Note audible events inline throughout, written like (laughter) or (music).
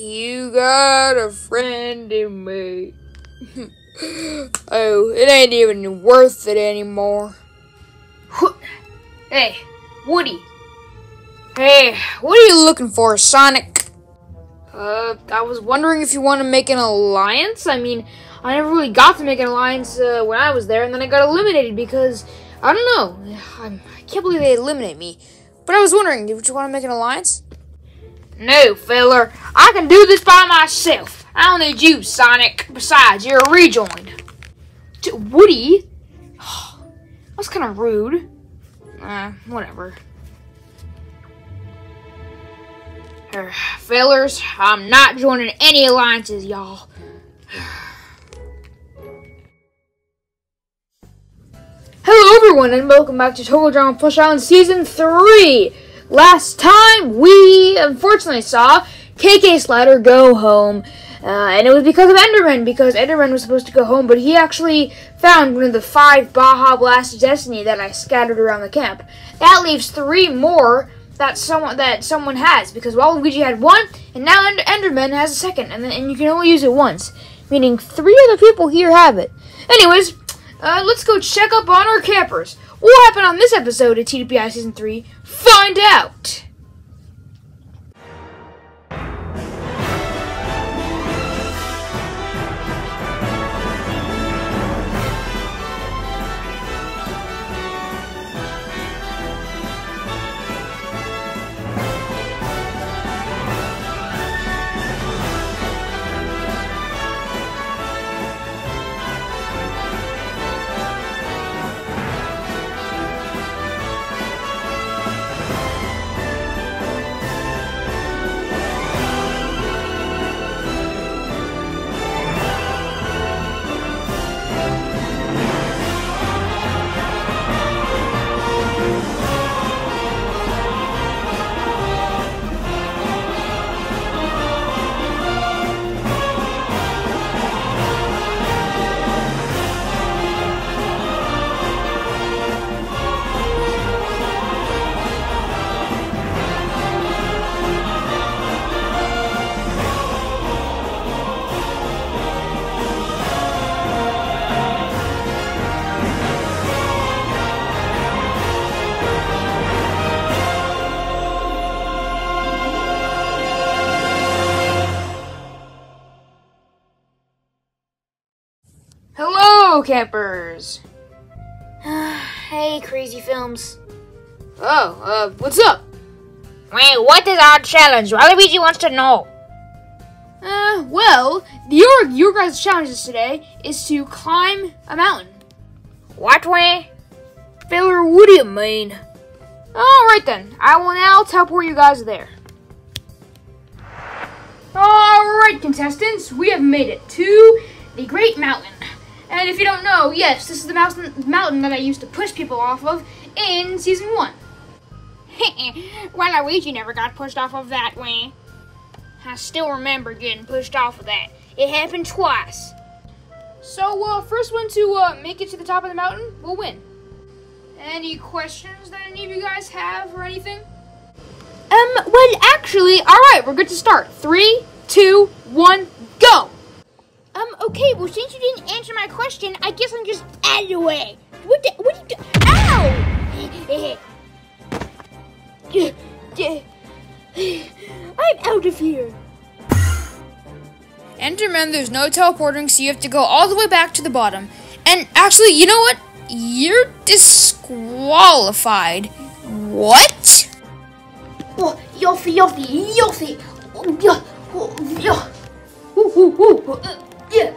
You got a friend in me. (laughs) oh, it ain't even worth it anymore. (laughs) Hey, Woody. Hey, what are you looking for, Sonic? Uh, I was wondering if you want to make an alliance. I mean, I never really got to make an alliance uh, when I was there, and then I got eliminated because I don't know. I'm, (sighs) I can't believe they eliminated me. But I was wondering, did you want to make an alliance? No, feller. I can do this by myself. I don't need you, Sonic. Besides, you're a rejoin. T- Woody? (sighs) That's kind of rude. Uh, whatever. Uh, fellers, I'm not joining any alliances, y'all. (sighs) Hello, everyone, and welcome back to Total Drama Plush Island Season 3. Last time, we unfortunately saw KK Slider go home. Uh, and it was because of Enderman, because Enderman was supposed to go home, but he actually found one of the five Baja Blast Destiny that I scattered around the camp. That leaves three more that someone that someone has, because Waluigi had one, and now Ender- Enderman has a second, and, then, and you can only use it once, meaning three other people here have it. Anyways, uh, let's go check up on our campers. What happened on this episode of TDPI Season 3? Find out! Campers! (sighs) hey, Crazy Films. Oh, uh, what's up? Wait, what is our challenge? Waluigi wants to know. Uh, well, your your guys' challenges today is to climb a mountain. What way? Filler, what do you mean? Alright then, I will now teleport you guys there. Alright, contestants, we have made it to the Great Mountain. And if you don't know, yes, this is the mountain, mountain that I used to push people off of in Season 1. (laughs) Waluigi never got pushed off of that way. I still remember getting pushed off of that. It happened twice. So, uh, first one to uh, make it to the top of the mountain will win. Any questions that any of you guys have or anything? Um, well, actually, alright, we're good to start. Three, two, one, go! Um, okay, well, since you didn't answer my question, I guess I'm just out of the way. What the, what are you do- Ow! (sighs) I'm out of here. Enderman, there's no teleporting, so you have to go all the way back to the bottom. And actually, you know what? You're disqualified. What? Oh, Yofi, Yofi, Yofi. Oh, yeah, oh, yeah. Woo, woo, woo. Uh, yeah.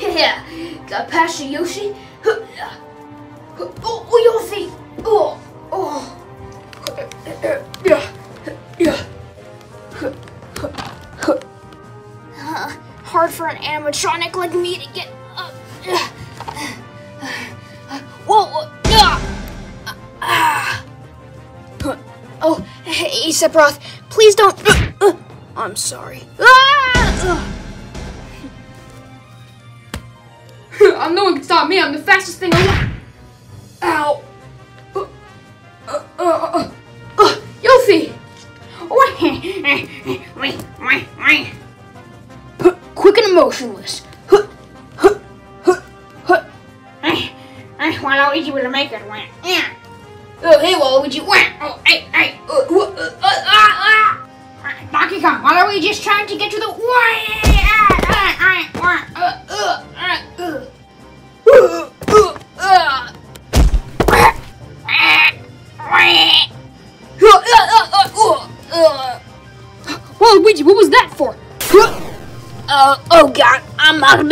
Yeah. Got past you, Yoshi. Oh, oh, Yofi. Oh, oh. Yeah. Yeah. Uh, hard for an animatronic like me to get up. Whoa! ah. Oh, hey, Sephiroth, please don't. I'm sorry. Ah! I'm no one can stop me. I'm the fastest thing alive.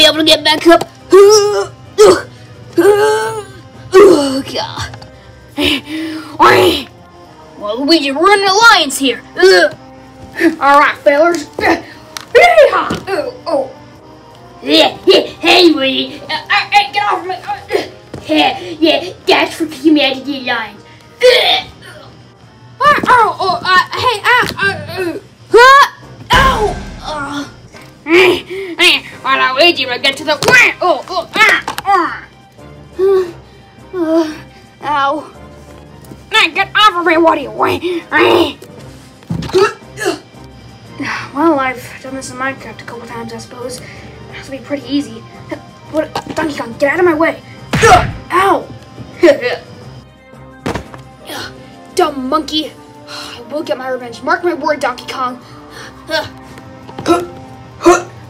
Able to get back up. Oh god. Waluigi, we're in an alliance here. Alright, fellas. Oh, oh. Yeah, hey. Uh, uh, uh, get off me. Uh, yeah, yeah, that's for keeping me out of the alliance. Oh, oh, uh, hey, ah, uh, uh, Waluigi will get to the. Oh, oh, ah, ah. (sighs) Ow. Now get off of me, what do you want? (sighs) Well, I've done this in Minecraft a couple times, I suppose. It has to be pretty easy. (laughs) What? Donkey Kong, get out of my way! (sighs) Ow! Dumb monkey. I will get my revenge. Mark my word, Donkey Kong.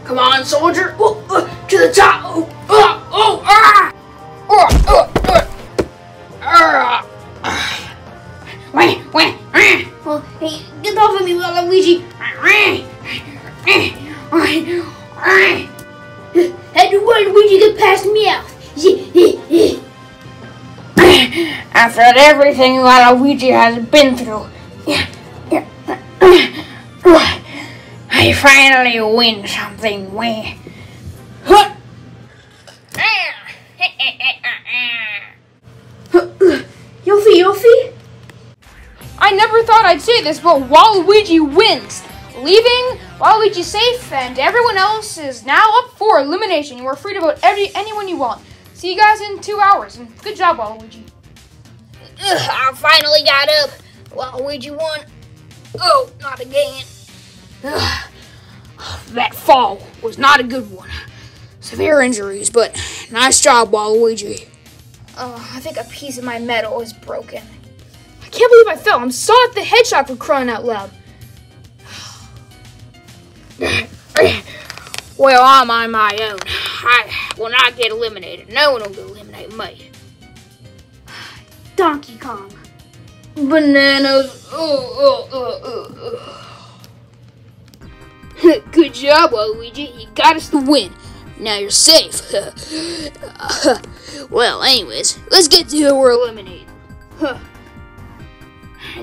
Come on, soldier. Oh, uh, to the top. Oh, uh, oh, ah! Oh, uh, uh, uh. Wait, wait, ah! Well, hey, get off of me, Waluigi. How do Waluigi get past me out? After everything Waluigi has been through, I finally win something. Where? Yuffie, Yuffie? I never thought I'd say this, but Waluigi wins, leaving Waluigi safe, and everyone else is now up for elimination. You are free to vote every anyone you want. See you guys in two hours, and good job, Waluigi. Ugh, I finally got up. Waluigi won. Oh, not again. Ugh. That fall was not a good one. Severe injuries, but nice job, Waluigi. Oh, I think a piece of my metal is broken. I can't believe I fell. I'm Sonic the Hedgehog for crying out loud. (clears throat) Well, I'm on my own. I will not get eliminated. No one will eliminate me. Donkey Kong. Bananas. Oh, oh, oh, oh, oh. (laughs) Good job, Waluigi. You got us the win. Now you're safe. (laughs) well, anyways, let's get to who we're eliminated. (sighs)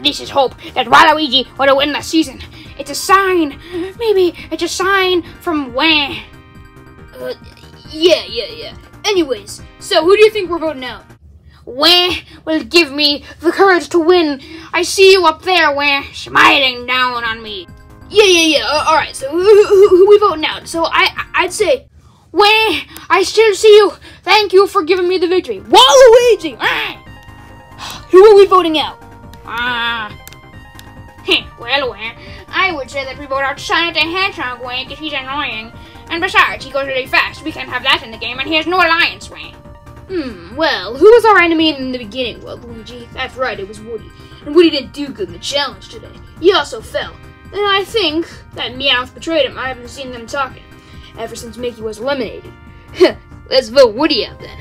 This is hope that Waluigi will win the season. It's a sign. Maybe it's a sign from where? Uh, yeah, yeah, yeah. Anyways, so who do you think we're voting out? Where will give me the courage to win? I see you up there, where smiling down on me. Yeah, yeah, yeah. Uh, all right. So who, who, who we voting out? So I, I'd say Where I still see you. Thank you for giving me the victory, Waluigi. Ah, who are we voting out? ah. Heh, well, well, I would say that we vote out Sonic the Hedgehog way because he's annoying. And besides, he goes really fast. We can't have that in the game, and he has no alliance way. Hmm. Well, who was our enemy in the beginning? Well, Luigi. That's right. It was Woody. And Woody didn't do good in the challenge today. He also fell. And I think that Meowth betrayed him. I haven't seen them talking ever since Mickey was eliminated. (laughs) Let's vote Woody out then.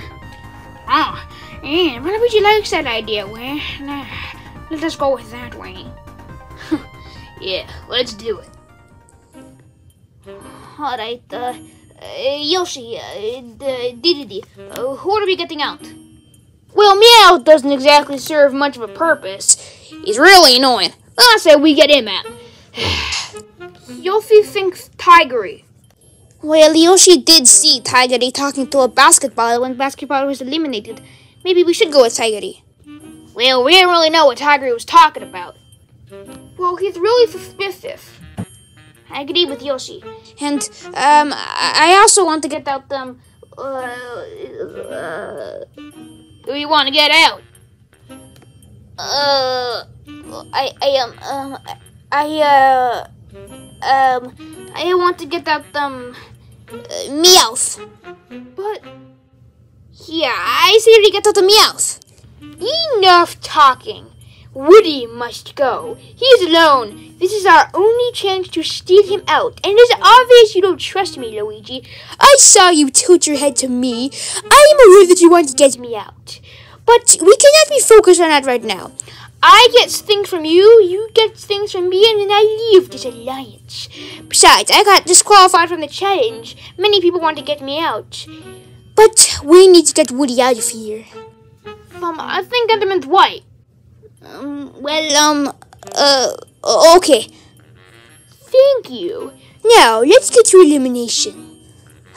Oh, yeah, Waluigi likes that idea, way. Nah, let us go with that way. (laughs) Yeah, let's do it. Alright, uh, uh, Yoshi, uh, Dedede, uh, who are we getting out? Well, Meowth doesn't exactly serve much of a purpose. He's really annoying. I say we get him out. (sighs) Yoshi thinks Tigery. Well, Yoshi did see Tigery talking to a basketball when basketball was eliminated. Maybe we should go with Tigery. Well, we didn't really know what Tigery was talking about. Well, he's really suspicious. I agree with Yoshi. And um, I also want to get out them. Uh, uh, do you want to get out? Uh, I I am um I uh um I want to get that um uh, Meowth. But yeah, I see to get out the Meowth. Enough talking. Woody must go. He is alone. This is our only chance to steal him out. And it is obvious you don't trust me, Luigi. I saw you tilt your head to me. I am aware that you want to get me out. But we cannot be focused on that right now. I get things from you, you get things from me, and then I leave this alliance. Besides, I got disqualified from the challenge. Many people want to get me out. But we need to get Woody out of here. Um, I think Enderman's white. Um, well, um, uh, okay. Thank you. Now, let's get to elimination.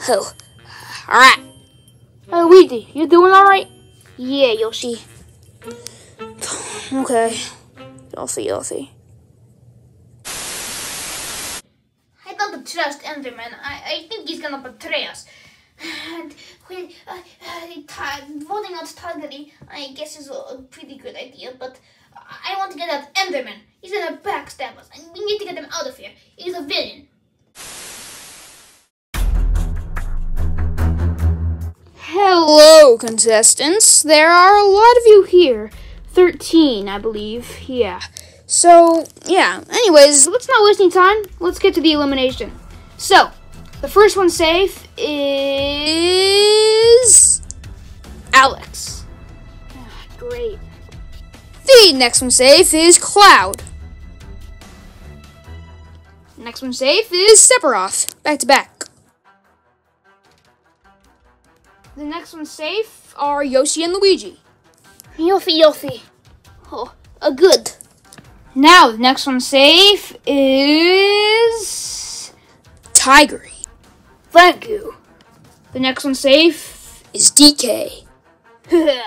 Oh, alright. Hey, Luigi, you doing alright? Yeah, you'll see. (sighs) Okay. I'll see, I'll see. I don't trust Enderman. I, I think he's gonna betray us. (sighs) And when, uh, uh, voting out Targary, I guess is a pretty good idea, but I want to get out Enderman. He's gonna backstab us, and we need to get him out of here. He's a villain. Hello, contestants. There are a lot of you here. 13, I believe. Yeah. So, yeah. Anyways, let's not waste any time. Let's get to the elimination. So, the first one safe is. Alex. Ah, Great. The next one safe is Cloud. Next one safe is Sephiroth. Back to back. The next one safe are Yoshi and Luigi. Yofi, Yofi. Oh, a good. Now, the next one safe is Tigery. Thank you. The next one safe is DK. (laughs)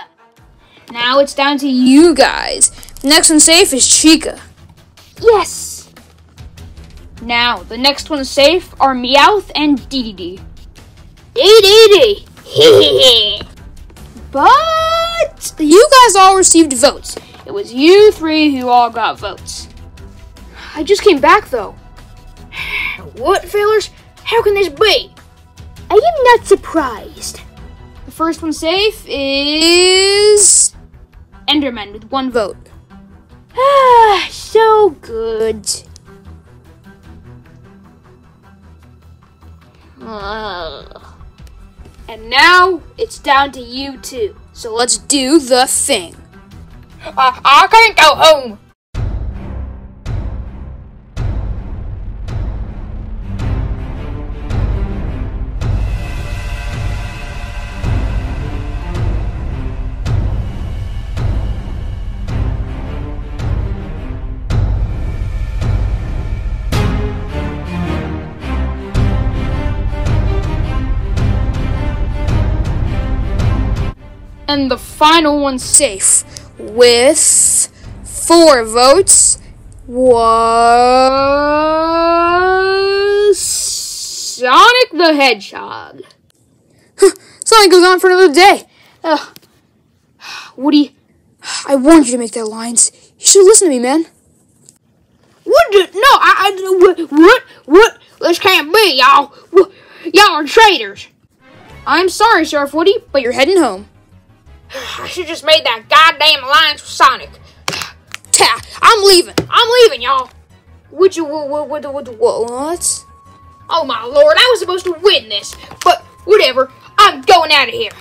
Now it's down to you guys. The next one safe is Chica. yes. Now, the next one safe are Meowth and Dedede. Dee (laughs) But you guys all received votes. It was you three who all got votes. I just came back though. What, fellas? How can this be? I am not surprised. The first one safe is Enderman with one vote. Ah, so good. Ugh. And now it's down to you two. So let's do the thing. I, I can't go home. And the final one safe with four votes was Sonic the Hedgehog. Sonic goes on for another day. Ugh. Woody, I warned you to make that lines. You should listen to me, man. What? The, no, I, I. What? What? What? This can't be, y'all. Y'all are traitors. I'm sorry, Sheriff Woody, but you're heading home. (sighs) I should just made that goddamn alliance with Sonic. (sighs) Ta, I'm leaving. I'm leaving, y'all. Would you? What? What? What? What? what? What? Oh my lord! I was supposed to win this, but whatever. I'm going out of here.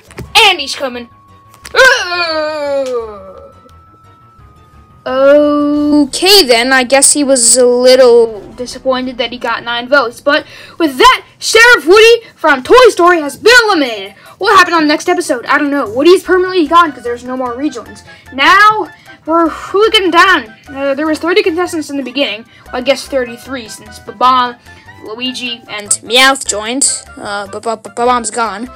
Andy's coming. Ugh. (sighs) Okay, then. I guess he was a little disappointed that he got nine votes. But with that, Sheriff Woody from Toy Story has been eliminated. What happened on the next episode? I don't know. Woody's permanently gone because there's no more regions. Now we're getting down. Uh, there was 30 contestants in the beginning. Well, I guess 33 since Babam, Luigi, and Meowth joined. Uh, Babam's gone.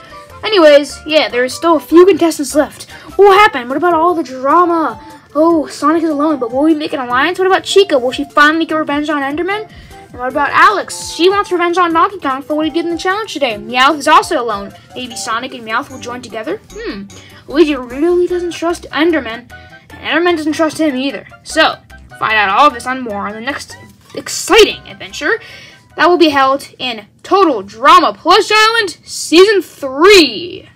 Anyways, yeah, there's still a few contestants left. What happened? What about all the drama? Oh, Sonic is alone, but will we make an alliance? What about Chica? Will she finally get revenge on Enderman? And what about Alex? She wants revenge on Donkey Kong for what he did in the challenge today. Meowth is also alone. Maybe Sonic and Meowth will join together? Hmm. Luigi really doesn't trust Enderman, and Enderman doesn't trust him either. So, find out all of this and more on the next exciting adventure that will be held in Total Drama Plush Island Season 3.